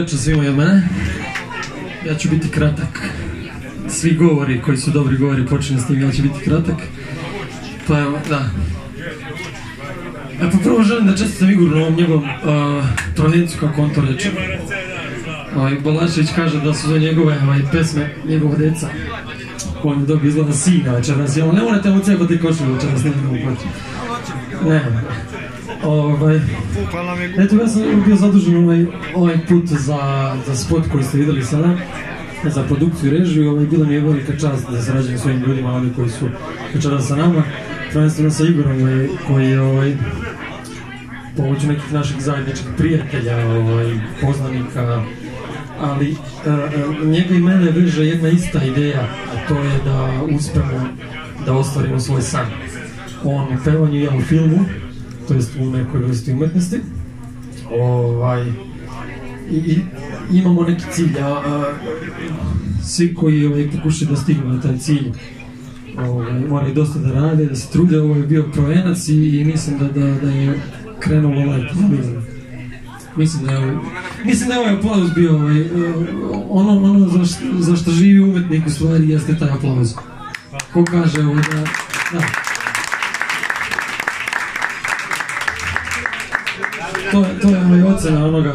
Večer svima i od mene. Ja ću biti kratak. Svi govori koji su dobri govori počinju s tim, ja ću biti kratak. Pa evo, da. E, pa prvo želim da čestitam Igoru na ovom njegovom uh, prvencu, kako on to reče. Ovaj, Balašević kaže da su za njegove ovaj, pesme njegova deca. On je dobio izgleda sina večeras. Jel, ne morate mu cepati košulju večeras, ne mogu Ne, Ovaj, eto ja sam bio zadužen ovaj, ovaj put za, za spot koji ste vidjeli sada, za produkciju i režiju, ovaj, bila mi je velika čast da sarađujem s ovim ljudima ovdje koji su večeras sa nama, prvenstveno sa Igorom ovaj, koji je ovaj, pomoću nekih naših zajedničkih prijatelja, ovaj, poznanika, ali uh, njega i mene veže jedna ista ideja, a to je da uspemo da ostvarimo svoj san. On u pevanju, ja u filmu, to jest u nekoj vrsti umetnosti. Ovaj, i, i imamo neki cilj, a, a svi koji ovaj, pokušaju da stignu na taj cilj ovaj, moraju dosta da rade, da se trude, ovo je bio provenac i, i mislim da, da, da je krenulo lepo. Mislim da je, mislim da je ovaj aplauz bio ovaj, ono, ono za, što, za što živi umetnik u stvari jeste taj aplauz. Ko kaže ovaj, da, da. To, to je ovaj ocena onoga,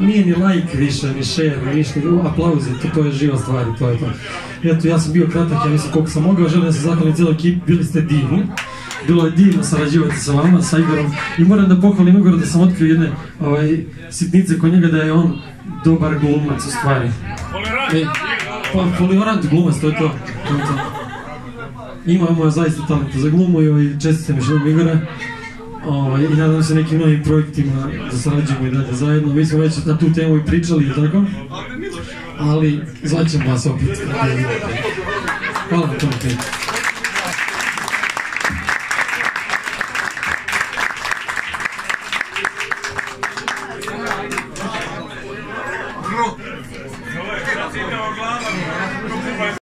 nije ni like više, ni share, ni ništa, aplauzi, to, to je živa stvar to je to. Eto, ja sam bio kratak, ja mislim koliko sam mogao, želim da se zahvalim cijeloj ekipi, bili ste divni. Bilo je divno sarađivati sa vama, sa Igorom i moram da pohvalim Igora da sam otkrio jedne ovaj, sitnice kod njega da je on dobar glumac u stvari. E, pa, poliorant glumac, to je to. to, je zaista talenta za glumu i ovaj, još jednom Igora. Ovaj, I nadam se nekim novim projektima da sarađujemo i dalje zajedno. Mi smo već na tu temu i pričali, je tako? Ali zvaćem vas opet. Hvala vam tom.